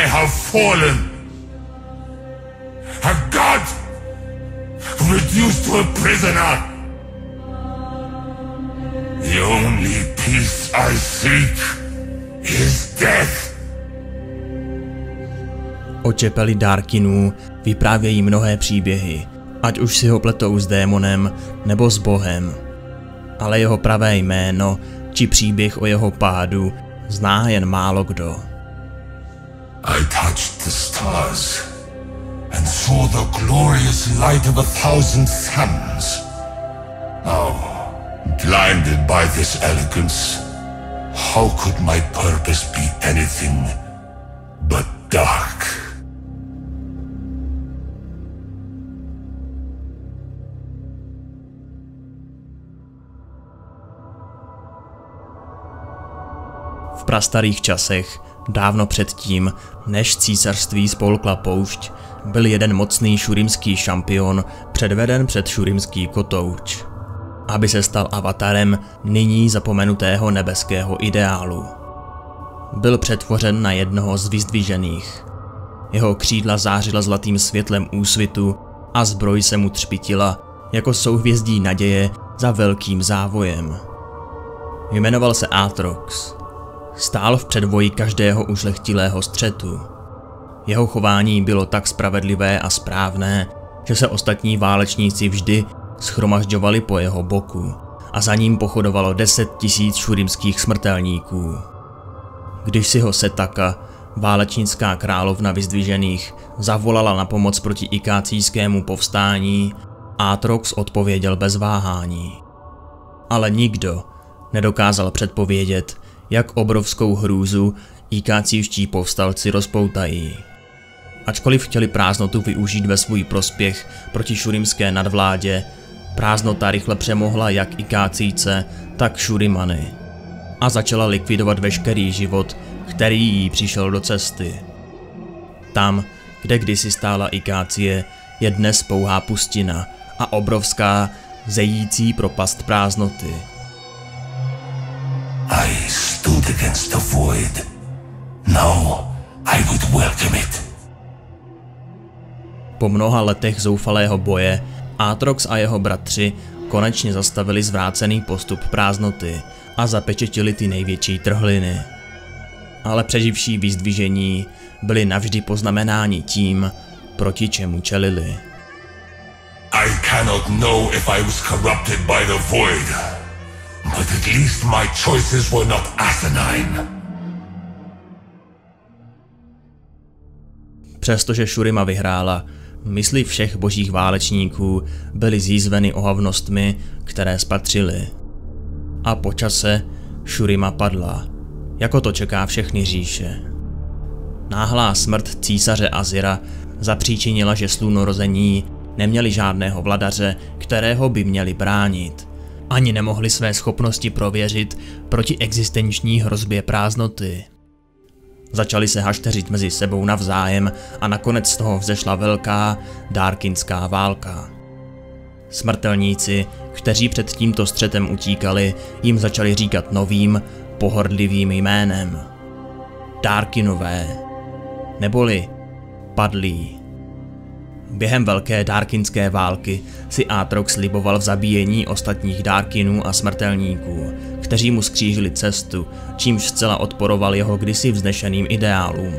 I have fallen. A god reduced to a prisoner. The only peace I seek is death. O čepeli Darkinů vyprávějí mnohé příběhy, ať už si ho pletou s démonem nebo s bohem. Ale jeho pravé jméno či příběh o jeho pádu zná jen málo kdo. I touched the stars and saw the glorious light of a thousand suns. Now, blinded by this elegance, how could my purpose be anything but dark? V prastarých časech, dávno předtím, než císařství spolkla poušť, byl jeden mocný šurimský šampion předveden před šurimský kotouč, aby se stal avatarem nyní zapomenutého nebeského ideálu. Byl přetvořen na jednoho z vyzdvižených. Jeho křídla zářila zlatým světlem úsvitu a zbroj se mu třpitila jako souhvězdí naděje za velkým závojem. Jmenoval se Atrox. Stál v předvoji každého ušlechtilého střetu. Jeho chování bylo tak spravedlivé a správné, že se ostatní válečníci vždy schromažďovali po jeho boku a za ním pochodovalo deset tisíc šurimských smrtelníků. Když si ho Setaka, válečnická královna vyzdvižených, zavolala na pomoc proti ikácijskému povstání, Atrox odpověděl bez váhání. Ale nikdo nedokázal předpovědět, jak obrovskou hrůzu ikácijští povstalci rozpoutají. Ačkoliv chtěli prázdnotu využít ve svůj prospěch proti šurimské nadvládě, prázdnota rychle přemohla jak ikácíce, tak šurimany a začala likvidovat veškerý život, který jí přišel do cesty. Tam, kde kdysi stála Ikácie, je dnes pouhá pustina a obrovská, zející propast prázdnoty. I stood against the void. Now I would welcome it. Po mnoha letech zoufalého boje Atrox a jeho bratři konečně zastavili zvrácený postup prázdnoty a zapečetili ty největší trhliny. Ale přeživší vyzdvižení byli navždy poznamenáni tím, proti čemu čelili. I cannot know if I was corrupted by the void, but at least my choices were not asinine. Přestože Shurima vyhrála, mysli všech božích válečníků byly zjízveny ohavnostmi, které spatřili. A po čase Shurima padla, jako to čeká všechny říše. Náhlá smrt císaře Azira zapříčinila, že slunorození neměli žádného vladaře, kterého by měli bránit. Ani nemohli své schopnosti prověřit proti existenční hrozbě prázdnoty. Začali se hašteřit mezi sebou navzájem a nakonec z toho vzešla velká dárkinská válka. Smrtelníci, kteří před tímto střetem utíkali, jim začali říkat novým, pohordlivým jménem. Dárkinové, neboli padlí. Během velké dárkinské války si Atrox sliboval v zabíjení ostatních dárkinů a smrtelníků, kteří mu skřížili cestu, čímž zcela odporoval jeho kdysi vznešeným ideálům.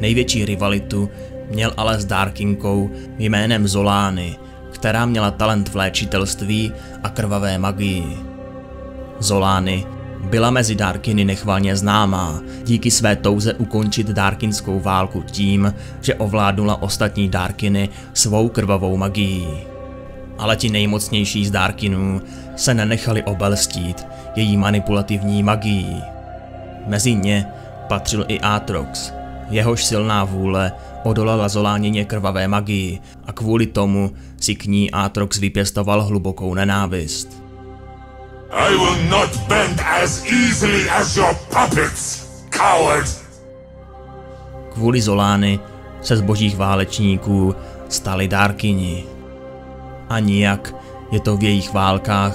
Největší rivalitu měl ale s dárkinkou jménem Zolány, která měla talent v léčitelství a krvavé magii. Zolány byla mezi Dárkiny nechvalně známá díky své touze ukončit Dárkinskou válku tím, že ovládnula ostatní Dárkiny svou krvavou magií. Ale ti nejmocnější z Dárkinů se nenechali obelstít její manipulativní magií. Mezi ně patřil i Atrox, jehož silná vůle odolala zoláněně krvavé magii a kvůli tomu si k ní Atrox vypěstoval hlubokou nenávist. I will not bend as easily as your puppets, coward! Kvůli Zolány se z božích válečníků stali dárkyni. A nijak je to v jejich válkách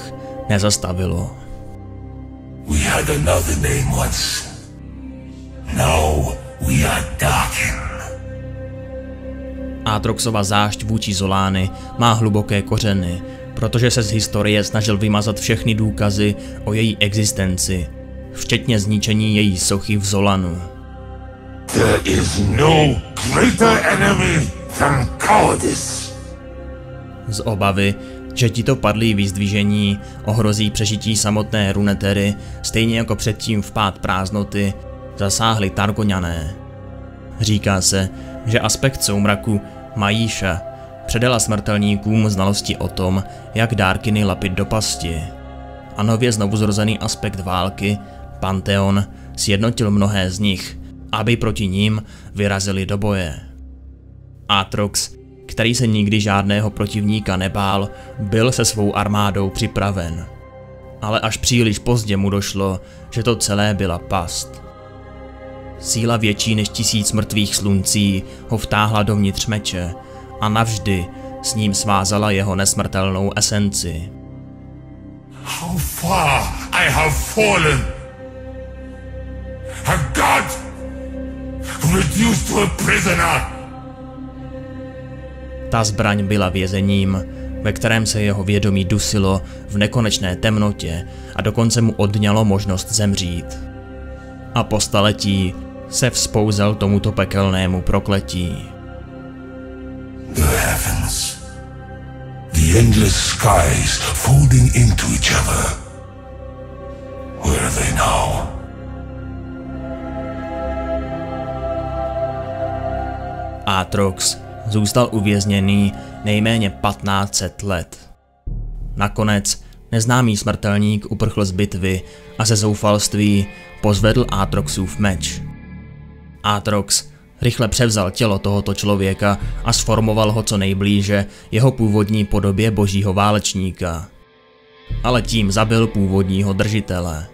nezastavilo. We had another name once. Now we fear darken. Atroxova zášť vůči Zolány má hluboké kořeny, protože se z historie snažil vymazat všechny důkazy o její existenci, včetně zničení její sochy v Zolanu. There is no greater enemy than cowardice. Z obavy, že tito padlí výzdvížení ohrozí přežití samotné Runetery, stejně jako předtím vpád prázdnoty, zasáhli Targoňané. Říká se, že aspekt soumraku Majíša předala smrtelníkům znalosti o tom, jak dárkiny lapit do pasti. A nově znovu zrozený aspekt války, Pantheon, sjednotil mnohé z nich, aby proti ním vyrazili do boje. Atrox, který se nikdy žádného protivníka nebál, byl se svou armádou připraven. Ale až příliš pozdě mu došlo, že to celé byla past. Síla větší než tisíc mrtvých sluncí ho vtáhla dovnitř meče a navždy s ním svázala jeho nesmrtelnou esenci. How far I have fallen. A god reduced to a prisoner. Ta zbraň byla vězením, ve kterém se jeho vědomí dusilo v nekonečné temnotě a dokonce mu odňalo možnost zemřít. A po staletí se vzpouzel tomuto pekelnému prokletí. Heavens. The endless skies folding into each other. Where are they now? Atrox zůstal uvězněný nejméně 1500 let. Nakonec neznámý smrtelník uprchl z bitvy a ze zoufalství pozvedl Atroxův meč. Atrox rychle převzal tělo tohoto člověka a sformoval ho co nejblíže jeho původní podobě božího válečníka. Ale tím zabil původního držitele.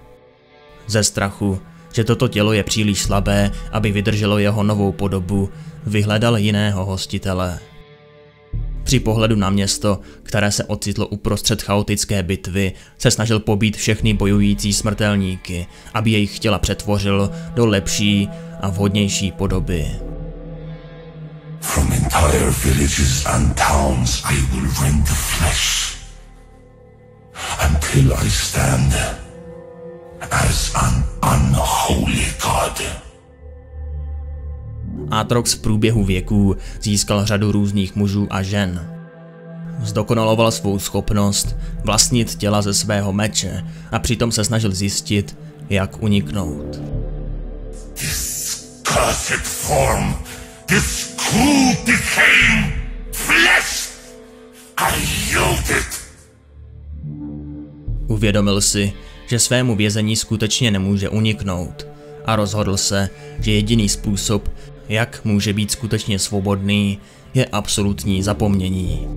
Ze strachu, že toto tělo je příliš slabé, aby vydrželo jeho novou podobu, vyhledal jiného hostitele. Při pohledu na město, které se ocitlo uprostřed chaotické bitvy, se snažil pobít všechny bojující smrtelníky, aby jejich těla přetvořil do lepší a vhodnější podoby. From entire villages and towns I will rend the flesh. Until I stand as an unholy god. Atrox v průběhu věků získal řadu různých mužů a žen. Zdokonaloval svou schopnost vlastnit těla ze svého meče a přitom se snažil zjistit, jak uniknout. This cursed form, this cruel decaying flesh, I yield it. Uvědomil si, že svému vězení skutečně nemůže uniknout a rozhodl se, že jediný způsob, jak může být skutečně svobodný, je absolutní zapomnění.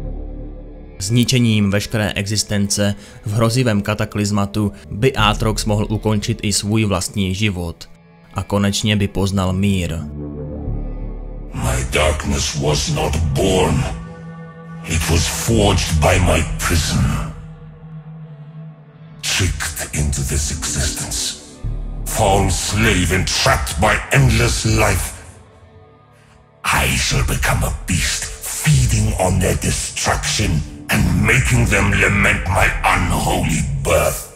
Zničením veškeré existence v hrozivém kataklizmatu by Atrox mohl ukončit i svůj vlastní život a konečně by poznal mír. My darkness was not born. It was forged by my prison. Tricked into this existence. Foul slave entrapped by endless life. I shall become a beast feeding on their destruction and making them lament my unholy birth.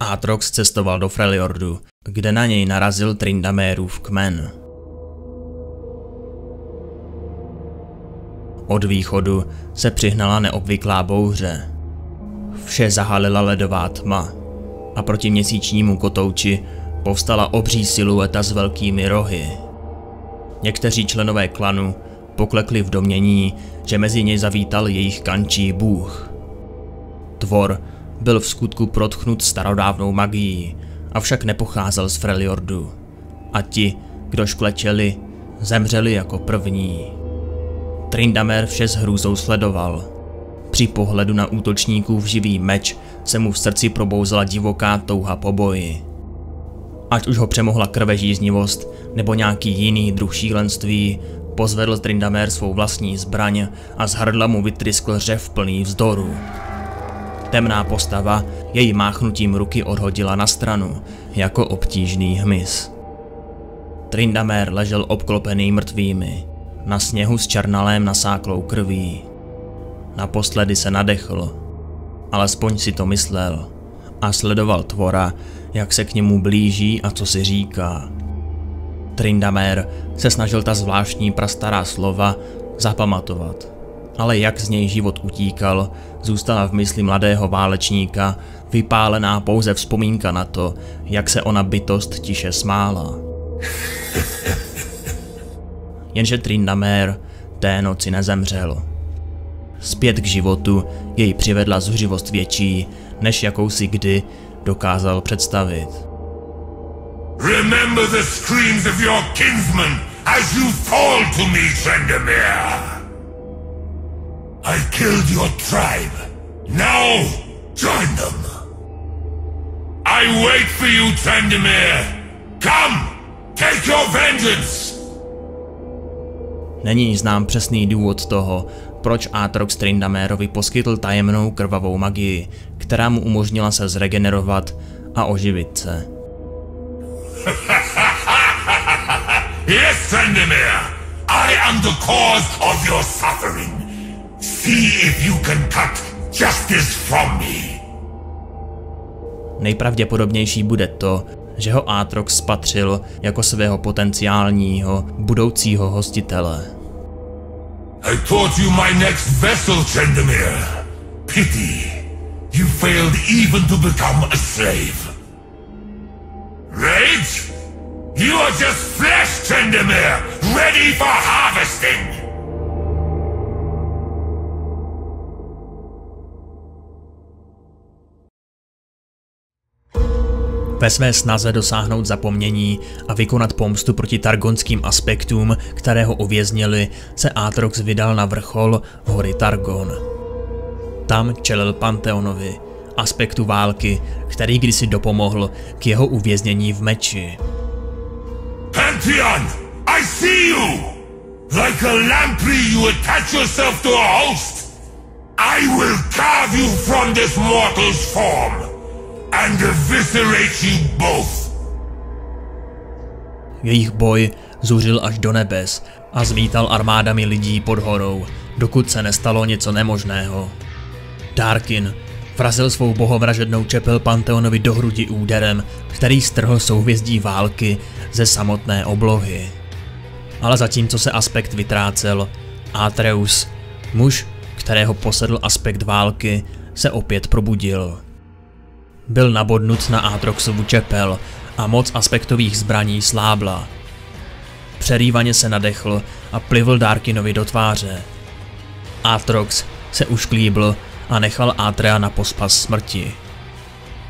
Atrox cestoval do Freljordu, kde na něj narazil Trindamérův kmen. Od východu se přihnala neobvyklá bouře. Vše zahalila ledová tma a proti měsíčnímu kotouči povstala obří silueta s velkými rohy. Někteří členové klanu poklekli v domění, že mezi ně zavítal jejich kančí bůh. Tvor byl v skutku protchnut starodávnou magií, avšak nepocházel z Freljordu. A ti, kdo šklečeli, zemřeli jako první. Trindamer vše s hrůzou sledoval. Při pohledu na útočníkův živý meč se mu v srdci probouzela divoká touha po boji. Ať už ho přemohla krvežíznivost nebo nějaký jiný druh šílenství, pozvedl Trindamer svou vlastní zbraň a z hrdla mu vytryskl řev plný vzdoru. Temná postava její máchnutím ruky odhodila na stranu, jako obtížný hmyz. Trindamer ležel obklopený mrtvými, na sněhu s černalém nasáklou krví. Naposledy se nadechl, alespoň si to myslel, a sledoval tvora, jak se k němu blíží a co si říká. Trindamer se snažil ta zvláštní prastará slova zapamatovat, ale jak z něj život utíkal, zůstala v mysli mladého válečníka vypálená pouze vzpomínka na to, jak se ona bytost tiše smála. Jenže Trindamer té noci nezemřel. Zpět k životu jej přivedla zuřivost větší, než jakou si kdy dokázal představit. Remember the screams of your kinsmen as you fall to me, Trendemir! I killed your tribe. Now, join them. I wait for you, Trendemir! Come! Take your vengeance! Není znám přesný důvod toho, proč Aatrox Trindamerovi poskytl tajemnou krvavou magii, která mu umožnila se zregenerovat a oživit se. yes, Trendemir! I am the cause of your suffering. See if you can cut justice from me. Nejpravděpodobnější bude to, že ho Aatrox spatřil jako svého potenciálního budoucího hostitele. I taught you my next vessel, Trendemir. Pity. You failed even to become a slave. Rage? You are just flesh, Trendemir, ready for harvesting! Ve své snaze dosáhnout zapomnění a vykonat pomstu proti targonským aspektům, které ho uvěznili, se Aatrox vydal na vrchol hory Targon. Tam čelil Panteonovi, aspektu války, který kdysi dopomohl k jeho uvěznění v meči. Pantheon! I see you! Like a lamprey you attach yourself to a host! I will carve you from this mortal's form! And eviscerate you both. Jejich boj zuřil až do nebes a zmítal armádami lidí pod horou, dokud se nestalo něco nemožného. Darkin vrazil svou bohovražednou čepel Panteonovi do hrudi úderem, který strhl souhvězdí války ze samotné oblohy. Ale zatímco se aspekt vytrácel, Atreus, muž, kterého posedl aspekt války, se opět probudil byl nabodnut na Aatroxovu čepel a moc aspektových zbraní slábla. Přerývaně se nadechl a plivl Darkinovi do tváře. Aatrox se ušklíbl a nechal Atrea na pospas smrti.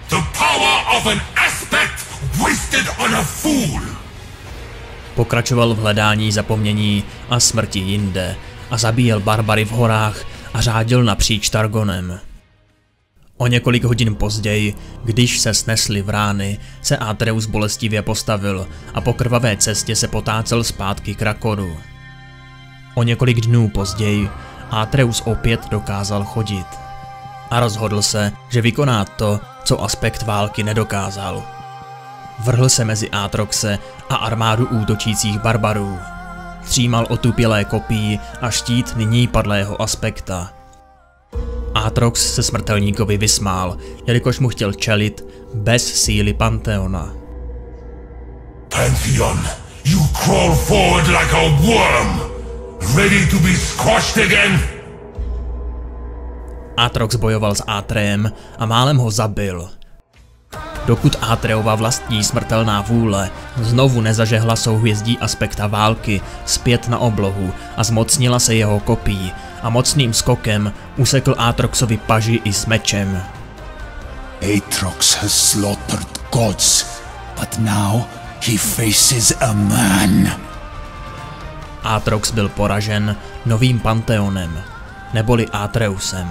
The power of an aspect wasted on a fool. Pokračoval v hledání zapomnění a smrti jinde a zabíjel barbary v horách a řádil napříč Targonem. O několik hodin později, když se snesly vrány, se Atreus bolestivě postavil a po krvavé cestě se potácel zpátky k Rakoru. O několik dnů později Atreus opět dokázal chodit. A rozhodl se, že vykoná to, co aspekt války nedokázal. Vrhl se mezi Atroxe a armádu útočících barbarů. Třímal otupělé kopí a štít nyní padlého aspekta – Atrox se smrtelníkovi vysmál, jelikož mu chtěl čelit bez síly Panteona. Pantheon, you crawl forward like a worm, ready to be squashed again? Atrox bojoval s Atreem a málem ho zabil. Dokud Atreova vlastní smrtelná vůle znovu nezažehla souhvězdí aspekta války zpět na oblohu a zmocnila se jeho kopí, a mocným skokem usekl Aatroxovi paži i s mečem. Aatrox has slaughtered gods, but now he faces a man. Aatrox byl poražen novým Panteonem, neboli Atreusem.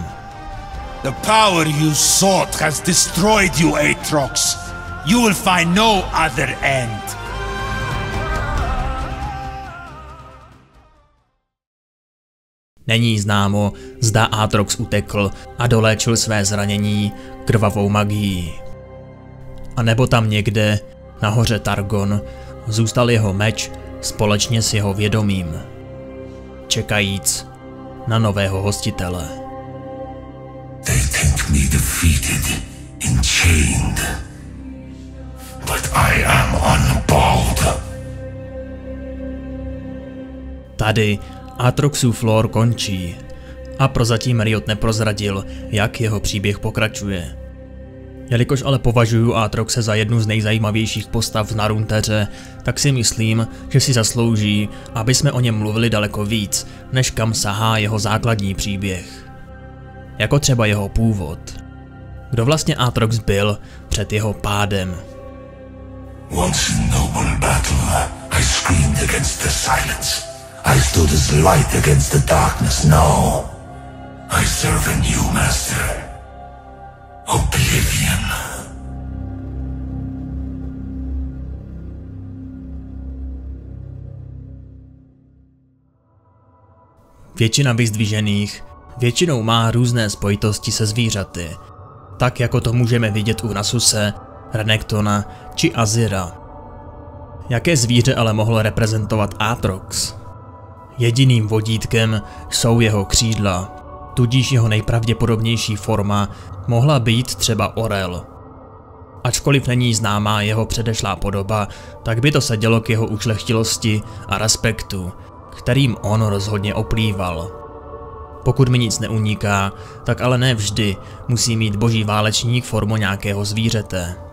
The power you sought has destroyed you, Aatrox. You will find no other end. Není známo, zda Atrox utekl a doléčil své zranění krvavou magií. A nebo tam někde, nahoře Targon, zůstal jeho meč společně s jeho vědomím. Čekajíc na nového hostitele. They think me defeated, enchained. But I am. Tady Atroxův lore končí a prozatím Riot neprozradil, jak jeho příběh pokračuje. Jelikož ale považuji Atroxe za jednu z nejzajímavějších postav v Narunteře, tak si myslím, že si zaslouží, aby jsme o něm mluvili daleko víc, než kam sahá jeho základní příběh. Jako třeba jeho původ. Kdo vlastně Atrox byl před jeho pádem? Once in noble battle, I screamed against the silence. I stood as light against the darkness now. I serve a new master. Oblivion. Většina vyzdvižených většinou má různé spojitosti se zvířaty, tak jako to můžeme vidět u Nasuse, Renektona či Azira. Jaké zvíře ale mohlo reprezentovat Atrox? Jediným vodítkem jsou jeho křídla, tudíž jeho nejpravděpodobnější forma mohla být třeba orel. Ačkoliv není známá jeho předešlá podoba, tak by to se dělo k jeho ušlechtilosti a respektu, kterým on rozhodně oplýval. Pokud mi nic neuniká, tak ale ne vždy musí mít boží válečník formu nějakého zvířete.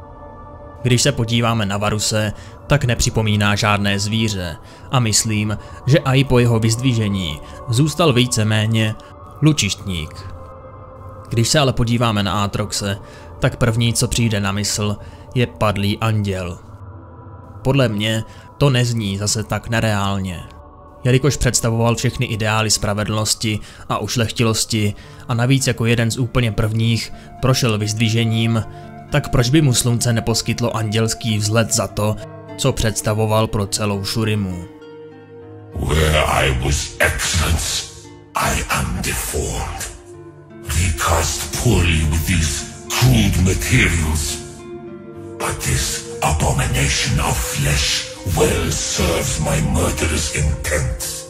Když se podíváme na Varuse, tak nepřipomíná žádné zvíře a myslím, že i po jeho vyzdvížení zůstal víceméně lučištník. Když se ale podíváme na Atroxe, tak první, co přijde na mysl, je padlý anděl. Podle mě to nezní zase tak nereálně. Jelikož představoval všechny ideály spravedlnosti a ušlechtilosti a navíc jako jeden z úplně prvních prošel vyzdvížením, tak proč by mu slunce neposkytlo andělský vzhled za to, co představoval pro celou Shurimu? Where I was excellence, I am deformed. We cast poorly with these crude materials. But this abomination of flesh well serves my murderous intent.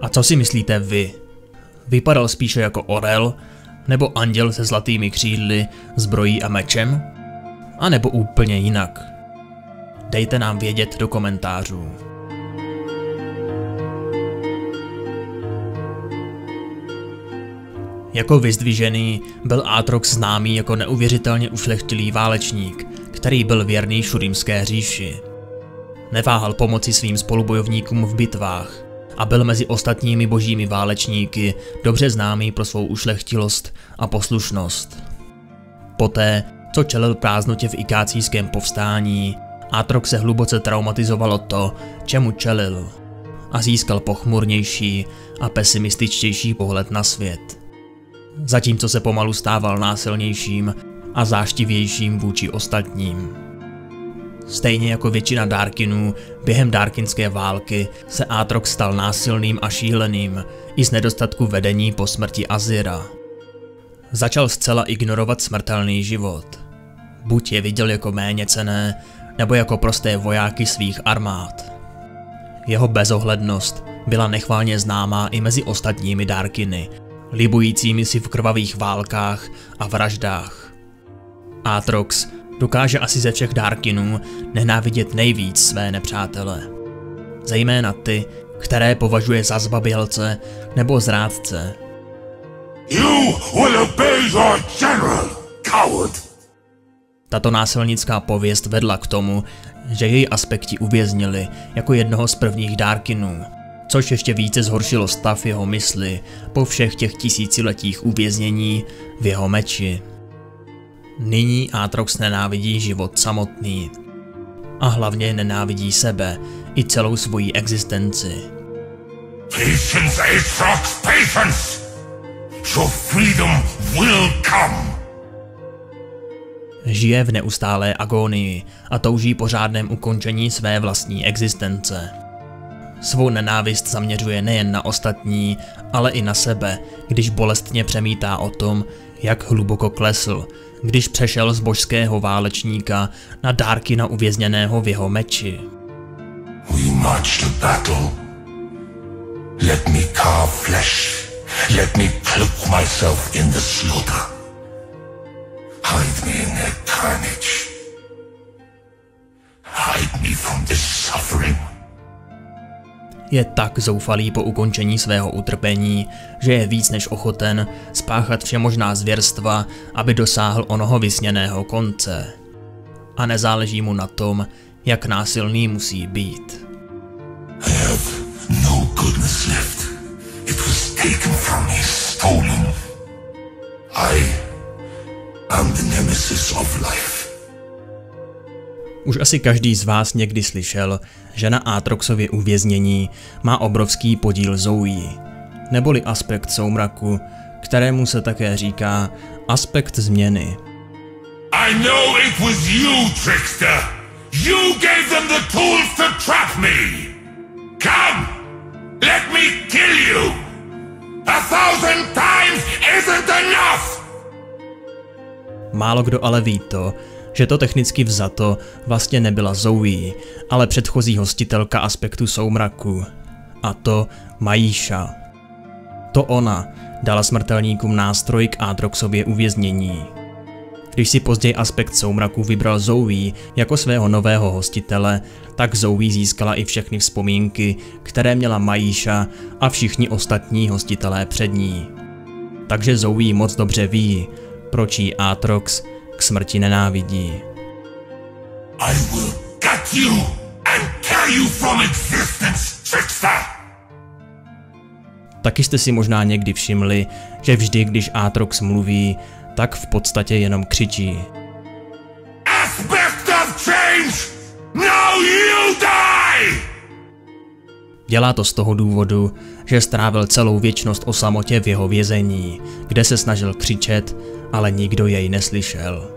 A co si myslíte vy? Vypadal spíše jako orel, nebo anděl se zlatými křídly, zbrojí a mečem? A nebo úplně jinak? Dejte nám vědět do komentářů. Jako vyzdvižený byl Atrox známý jako neuvěřitelně ušlechtilý válečník, který byl věrný šurímské říši. Neváhal pomoci svým spolubojovníkům v bitvách a byl mezi ostatními božími válečníky dobře známý pro svou ušlechtilost a poslušnost. Poté, co čelil prázdnotě v ikácijském povstání, Atrox se hluboce traumatizovalo to, čemu čelil a získal pochmurnější a pesimističtější pohled na svět. Zatímco se pomalu stával násilnějším a záštivějším vůči ostatním. Stejně jako většina Darkinů, během Darkinské války se Atrox stal násilným a šíleným i z nedostatku vedení po smrti Azira. Začal zcela ignorovat smrtelný život. Buď je viděl jako méně cené, nebo jako prosté vojáky svých armád. Jeho bezohlednost byla nechválně známá i mezi ostatními Darkiny, libujícími si v krvavých válkách a vraždách. Atrox dokáže asi ze všech Darkinů nenávidět nejvíc své nepřátele. Zejména ty, které považuje za zbabělce nebo zrádce. You will obey your general, coward! Tato násilnická pověst vedla k tomu, že její aspekti uvěznili jako jednoho z prvních Darkinů, což ještě více zhoršilo stav jeho mysli po všech těch tisíciletích uvěznění v jeho meči. Nyní Atrox nenávidí život samotný. A hlavně nenávidí sebe i celou svoji existenci. Patience, Atrox, patience! Your freedom will come! Žije v neustálé agónii a touží po řádném ukončení své vlastní existence. Svou nenávist zaměřuje nejen na ostatní, ale i na sebe, když bolestně přemítá o tom, jak hluboko klesl, když přešel z božského válečníka na dárky na uvězněného v jeho meči. We march to battle. Let me carve flesh. Let me cloak myself in the slaughter. Hide me in their carnage. Hide me from this suffering. Je tak zoufalý po ukončení svého utrpení, že je víc než ochoten spáchat všemožná zvěrstva, aby dosáhl onoho vysněného konce. A nezáleží mu na tom, jak násilný musí být. No. I am the nemesis of life. Už asi každý z vás někdy slyšel, že na Atroxově uvěznění má obrovský podíl Zoe, neboli aspekt soumraku, kterému se také říká aspekt změny. I know it was you, trickster! You gave them the tools to trap me! Come! Let me kill you! A thousand times isn't enough! Málo kdo ale ví to, že to technicky vzato vlastně nebyla Zoe, ale předchozí hostitelka aspektu soumraku. A to Majíša. To ona dala smrtelníkům nástroj k Atroxově uvěznění. Když si později aspekt soumraku vybral Zoe jako svého nového hostitele, tak Zoe získala i všechny vzpomínky, které měla Majíša a všichni ostatní hostitelé před ní. Takže Zoe moc dobře ví, proč jí Atrox k smrti nenávidí. I will gut you and tear you from existence, trickster! Taky jste si možná někdy všimli, že vždy, když Atrox mluví, tak v podstatě jenom křičí. Aspect of change! Now you die! Dělá to z toho důvodu, že strávil celou věčnost o samotě v jeho vězení, kde se snažil křičet, ale nikdo jej neslyšel.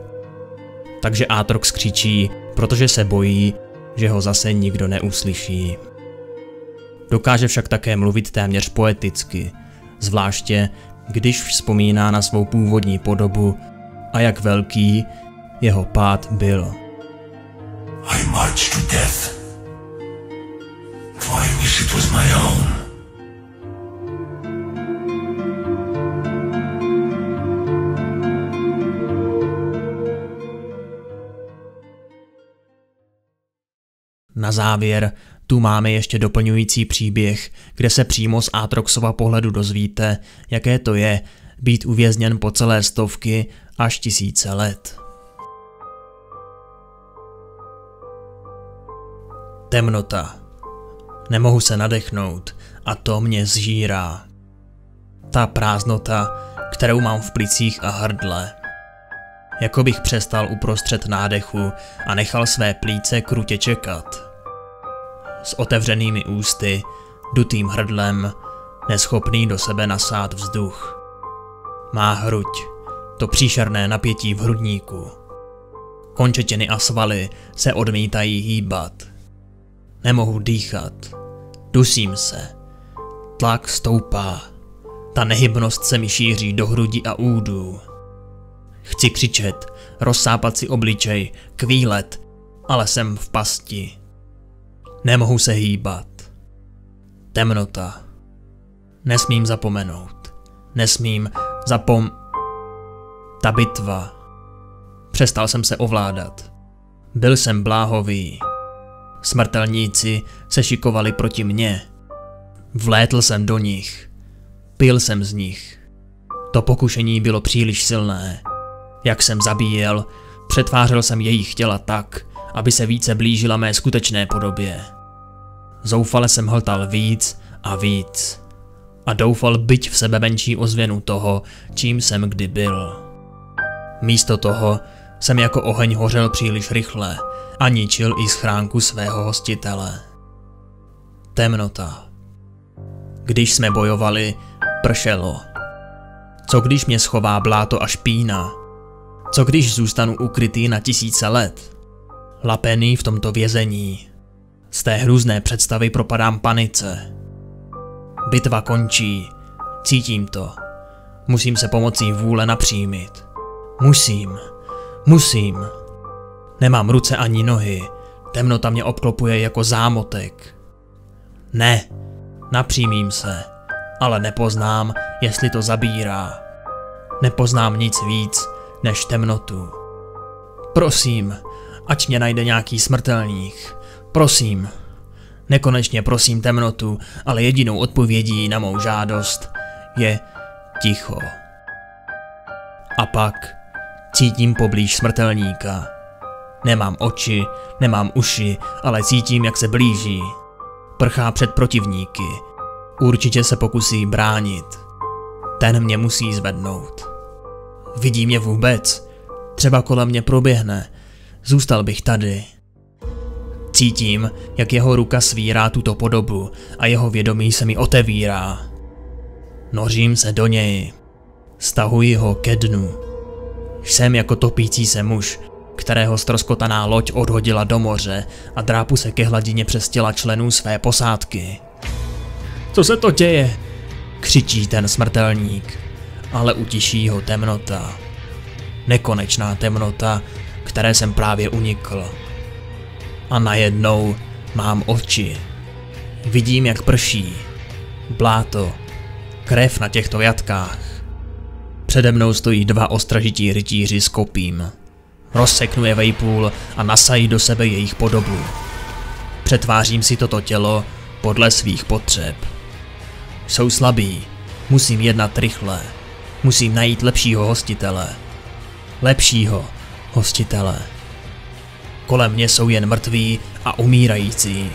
Takže Atrox křičí, protože se bojí, že ho zase nikdo neuslyší. Dokáže však také mluvit téměř poeticky, zvláště když vzpomíná na svou původní podobu a jak velký jeho pád byl. I march to death. It was my own. Na závěr tu máme ještě doplňující příběh, kde se přímo z Atroxova pohledu dozvíte, jaké to je být uvězněn po celé stovky až tisíce let. Temnota. Nemohu se nadechnout a to mě zžírá. Ta prázdnota, kterou mám v plicích a hrdle. Jako bych přestal uprostřed nádechu a nechal své plíce krutě čekat. S otevřenými ústy, dutým hrdlem, neschopný do sebe nasát vzduch. Má hruď, to příšerné napětí v hrudníku. Končetiny a svaly se odmítají hýbat. Nemohu dýchat. Dusím se. Tlak stoupá. Ta nehybnost se mi šíří do hrudi a údů. Chci křičet, rozsápat si obličej, kvílet, ale jsem v pasti. Nemohu se hýbat. Temnota. Nesmím zapomenout. Nesmím zapom... Ta bitva. Přestal jsem se ovládat. Byl jsem bláhový. Smrtelníci se šikovali proti mně. Vlétl jsem do nich. Pil jsem z nich. To pokušení bylo příliš silné. Jak jsem zabíjel, přetvářel jsem jejich těla tak, aby se více blížila mé skutečné podobě. Zoufale jsem hltal víc a víc. A doufal byť v sebe menší ozvěnu toho, čím jsem kdy byl. Místo toho jsem jako oheň hořel příliš rychle a ničil i schránku svého hostitele. Temnota. Když jsme bojovali, pršelo. Co když mě schová bláto a špína? Co když zůstanu ukrytý na tisíce let? Lapený v tomto vězení. Z té hrůzné představy propadám panice. Bitva končí. Cítím to. Musím se pomocí vůle napřímit. Musím. Musím. Nemám ruce ani nohy. Temnota mě obklopuje jako zámotek. Ne. Napřímím se. Ale nepoznám, jestli to zabírá. Nepoznám nic víc než temnotu. Prosím, ať mě najde nějaký smrtelník. Prosím. Nekonečně prosím temnotu, ale jedinou odpovědí na mou žádost je ticho. A pak cítím poblíž smrtelníka. Nemám oči, nemám uši, ale cítím, jak se blíží. Prchá před protivníky. Určitě se pokusí bránit. Ten mě musí zvednout. Vidí mě vůbec. Třeba kolem mě proběhne. Zůstal bych tady. Cítím, jak jeho ruka svírá tuto podobu a jeho vědomí se mi otevírá. Nořím se do něj. Stahuji ho ke dnu. Jsem jako topící se muž, kterého stroskotaná loď odhodila do moře a drápu se ke hladině přes těla členů své posádky. Co se to děje? Křičí ten smrtelník, ale utiší ho temnota. Nekonečná temnota, které jsem právě unikl. A najednou mám oči. Vidím, jak prší. Bláto. Krev na těchto jatkách. Přede mnou stojí dva ostražití rytíři s kopím. Rozseknu je vejpůl a nasají do sebe jejich podobu. Přetvářím si toto tělo podle svých potřeb. Jsou slabí, musím jednat rychle, musím najít lepšího hostitele. Lepšího hostitele. Kolem mě jsou jen mrtví a umírající.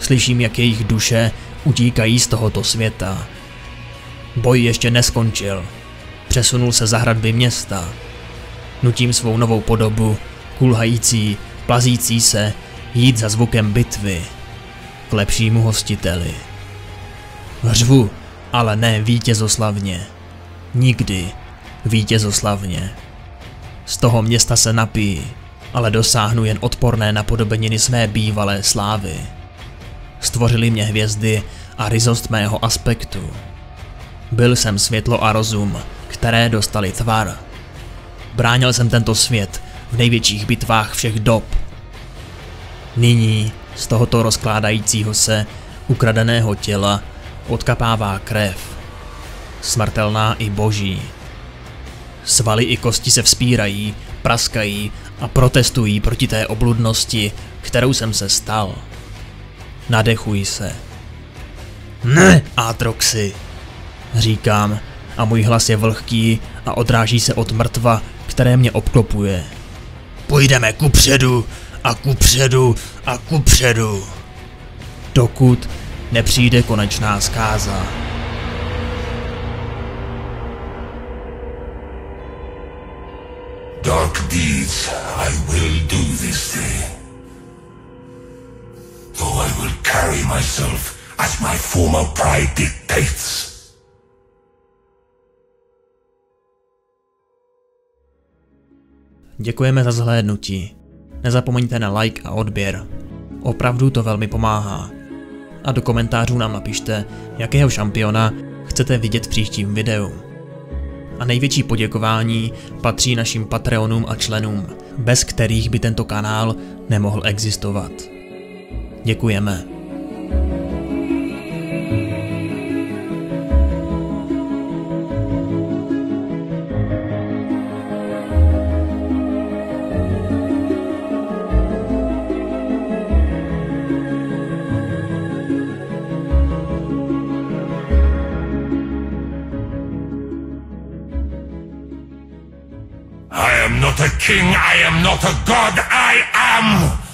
Slyším, jak jejich duše utíkají z tohoto světa. Boj ještě neskončil. Přesunul se za hradby města. Nutím svou novou podobu, kulhající, plazící se, jít za zvukem bitvy. K lepšímu hostiteli. Řvu, ale ne vítězoslavně. Nikdy vítězoslavně. Z toho města se napíjí, ale dosáhnu jen odporné napodobeniny své bývalé slávy. Stvořili mě hvězdy a ryzost mého aspektu. Byl jsem světlo a rozum, které dostali tvar. Bránil jsem tento svět v největších bitvách všech dob. Nyní z tohoto rozkládajícího se, ukradeného těla odkapává krev. Smrtelná i boží. Svaly i kosti se vzpírají, praskají a protestují proti té obludnosti, kterou jsem se stal. Nadechuji se. Ne, Atroxy, říkám a můj hlas je vlhký a odráží se od mrtva, které mě obklopuje. Půjdeme kupředu a kupředu a kupředu. Dokud nepřijde konečná zkáza. Dark deeds I will do this day. Though I will carry myself as my former pride dictates. Děkujeme za zhlédnutí. Nezapomeňte na like a odběr. Opravdu to velmi pomáhá. A do komentářů nám napište, jakého šampiona chcete vidět v příštím videu. A největší poděkování patří našim Patreonům a členům, bez kterých by tento kanál nemohl existovat. Děkujeme. Am not a king, I am not a god, I am